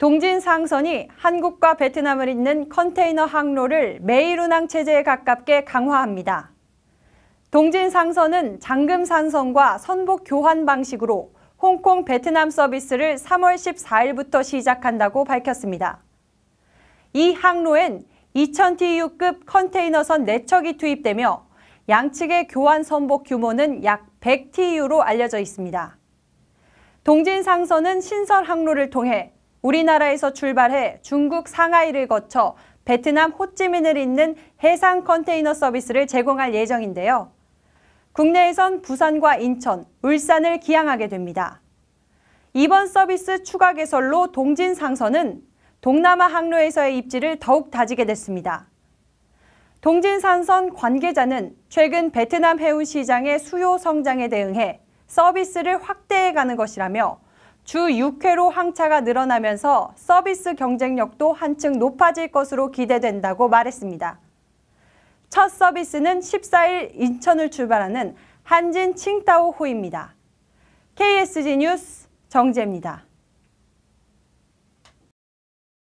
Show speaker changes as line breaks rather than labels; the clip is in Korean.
동진 상선이 한국과 베트남을 잇는 컨테이너 항로를 매일 운항 체제에 가깝게 강화합니다. 동진 상선은 장금 산선과 선복 교환 방식으로 홍콩 베트남 서비스를 3월 14일부터 시작한다고 밝혔습니다. 이 항로엔 2000TU급 컨테이너선 4척이 투입되며 양측의 교환 선복 규모는 약 100TU로 알려져 있습니다. 동진 상선은 신설 항로를 통해 우리나라에서 출발해 중국 상하이를 거쳐 베트남 호찌민을 잇는 해상 컨테이너 서비스를 제공할 예정인데요. 국내에선 부산과 인천, 울산을 기항하게 됩니다. 이번 서비스 추가 개설로 동진 상선은 동남아 항로에서의 입지를 더욱 다지게 됐습니다. 동진산선 관계자는 최근 베트남 해운 시장의 수요 성장에 대응해 서비스를 확대해 가는 것이라며 주 6회로 항차가 늘어나면서 서비스 경쟁력도 한층 높아질 것으로 기대된다고 말했습니다. 첫 서비스는 14일 인천을 출발하는 한진 칭따오 호입니다. KSG 뉴스 정재입니다.